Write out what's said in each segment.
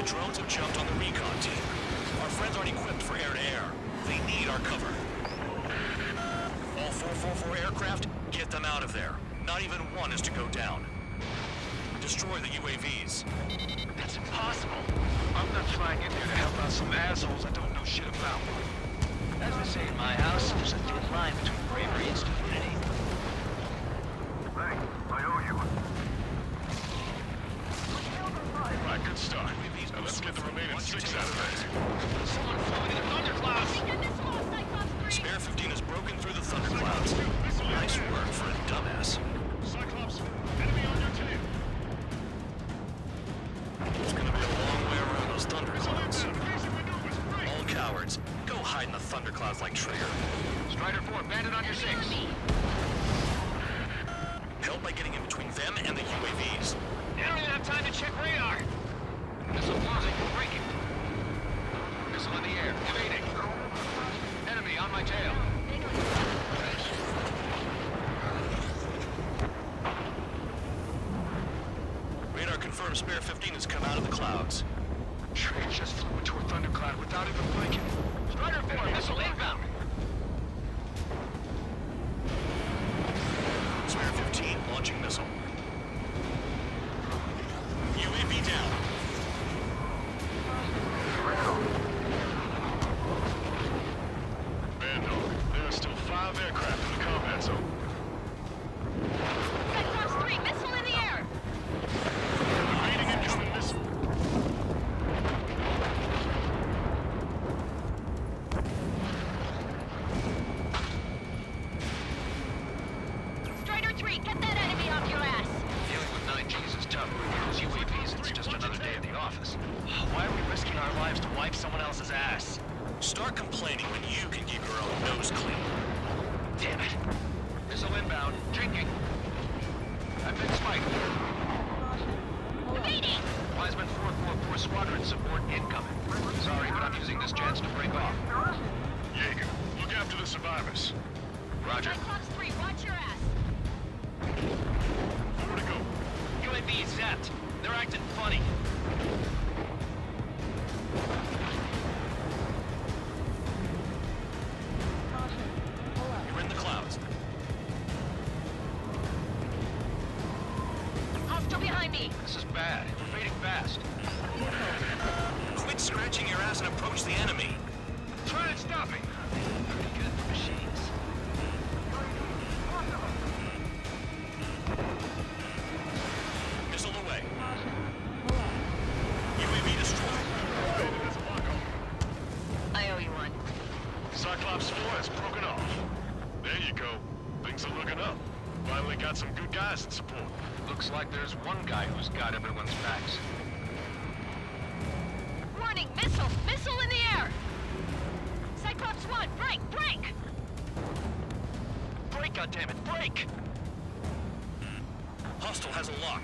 The drones have jumped on the recon team. Our friends aren't equipped for air-to-air. They need our cover. All 444 aircraft, get them out of there. Not even one is to go down. Destroy the UAVs. That's impossible. I'm not flying in there to help out some assholes I don't know shit about. As they say in my house, there's a thin line between bravery and stupidity. Thanks. I owe you. Right, good start. Now let's get the remaining six out of there. Someone flew into the thunderclouds! Spare 15 has broken through the thunderclouds. Nice work for a dumbass. Lives to wipe someone else's ass? Start complaining when you can keep your own nose clean. Damn it. Missile inbound, drinking. I've been spiked. Evading! Wiseman 444 squadron support incoming. Sorry, but I'm using this chance to break off. Jaeger, look after the survivors. Roger. Cyclops 3, watch your ass! Four to go. UAV zapped. They're acting funny. Behind me! This is bad. We're fading fast. Quit scratching your ass and approach the enemy. Try and stop me. Pretty good for machines. Missile away. UAV destroyed. Bandit has a lock on. I owe you one. Cyclops 4 has broken off. There you go. Things are looking up. Finally got some good guys in support. Looks like there's one guy who's got everyone's backs. Warning, missile! Missile in the air! Cyclops 1, break, break! Break, goddammit, break! Hmm, hostile has a lock.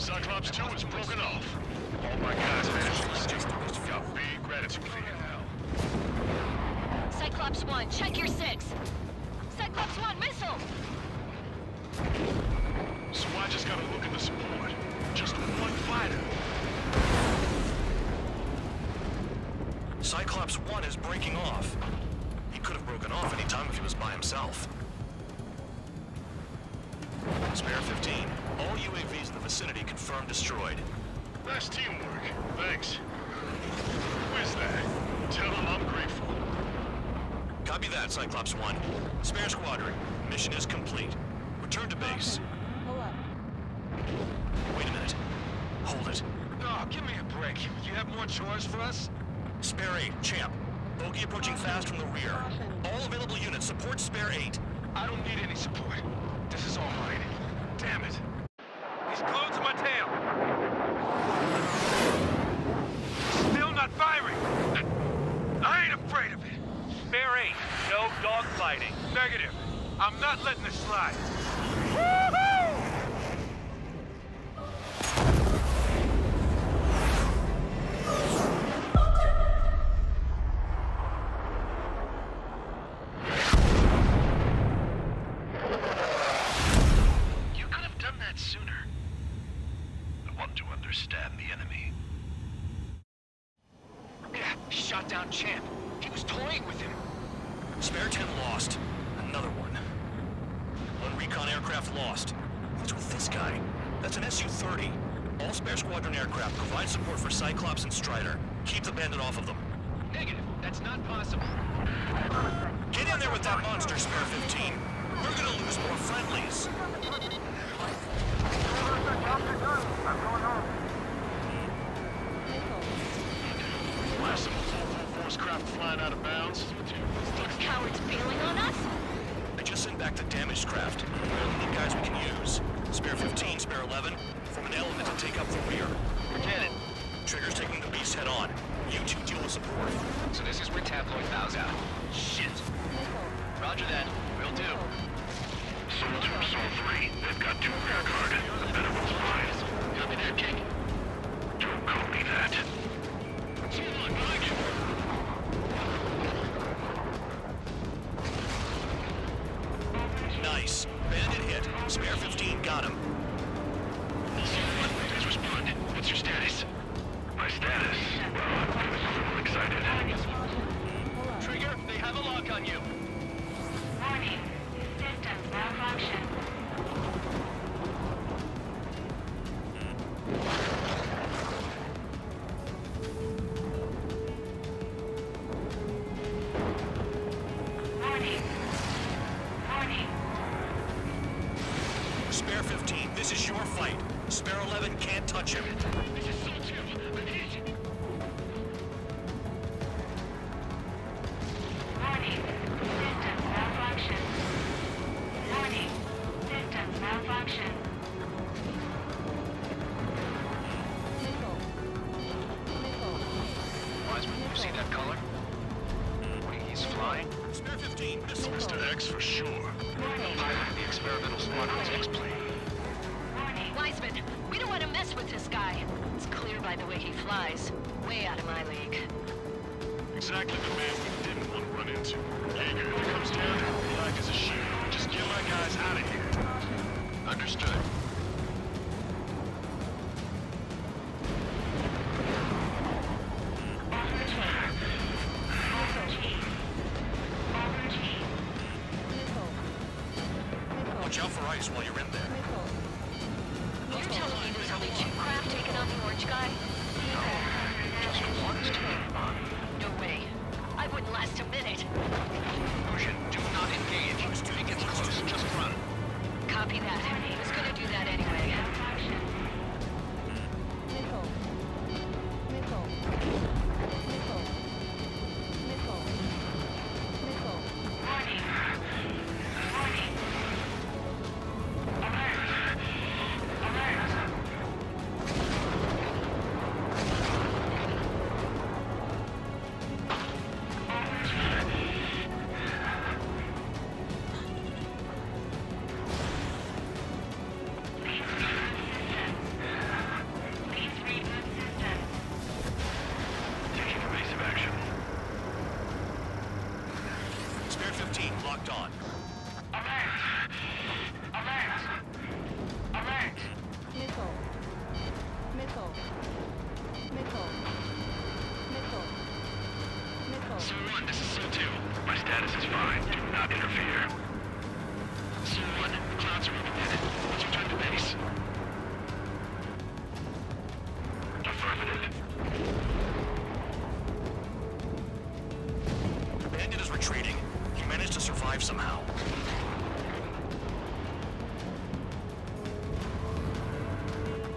Cyclops 2 is broken off. All my guys managed to escape. Got big gratitude for you now. Cyclops 1, check your 6! Cyclops 1, missile! So I just gotta look at the support. Just one fighter. Cyclops 1 is breaking off. He could have broken off any time if he was by himself. Spare 15. All UAVs in the vicinity confirmed destroyed. Nice teamwork. Thanks. Who is that? Tell him I'm grateful. Copy Copy that, Cyclops 1. Spare Squadron, mission is complete. Return to base. Pull up. Wait a minute. Hold it. Oh, give me a break. You have more chores for us? Spare 8, Champ. Bogey approaching fast from the rear. All available units support Spare 8. I don't need any support. This is all mine. Damn it. He's glued to my tail. Still not firing. I ain't afraid of it. Spare 8, no dogfighting. Negative. I'm not letting this slide. Champ. He was toying with him. Spare 10 lost. Another one. One recon aircraft lost. What's with this guy? That's an Su-30. All Spare Squadron aircraft provide support for Cyclops and Strider. Keep the bandit off of them. Negative. That's not possible. Get in there with that monster, Spare 15. We're gonna lose more friendlies. So this is where Tabloid bows out. Shit. Roger that. Will do. Sol 2, Sol 3. They've got two rear guard. The better one's mine. Copy that, King. Don't copy that. See on, like it. Nice. Bandit hit. Spare 15 got him. Please respond. What's your status? My status? Well, I'm a little excited. Trigger, they have a lock on you. Warning. Systems malfunction. Warning. Warning. Spare 15, this is your fight. Spare 11 can't touch him. Experimental squadron's X-plane. Wiseman, we don't want to mess with this guy. It's clear by the way he flies. Way out of my league. Exactly the man we didn't want to run into. Jaeger, if it comes down to it, black as a sheet. Just get my guys out of here. Understood. Sir-1, this is Sir-2. My status is fine. Do not interfere. Sir-1, clouds are overhead. To base. The is retreating. He managed to survive somehow.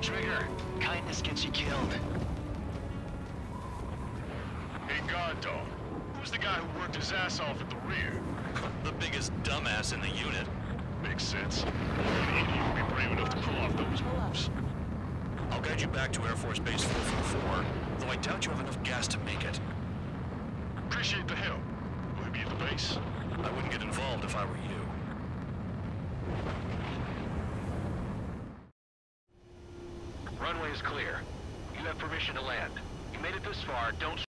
Trigger, kindness gets you killed. Encanto. Who's the guy who worked his ass off at the rear? the biggest dumbass in the unit. Makes sense. An idiot would be brave enough to pull off those moves. I'll guide you back to Air Force Base 444, though I doubt you have enough gas to make it. Appreciate the help. Will he be at the base? I wouldn't get involved if I were you. Runway is clear. You have permission to land. You made it this far, don't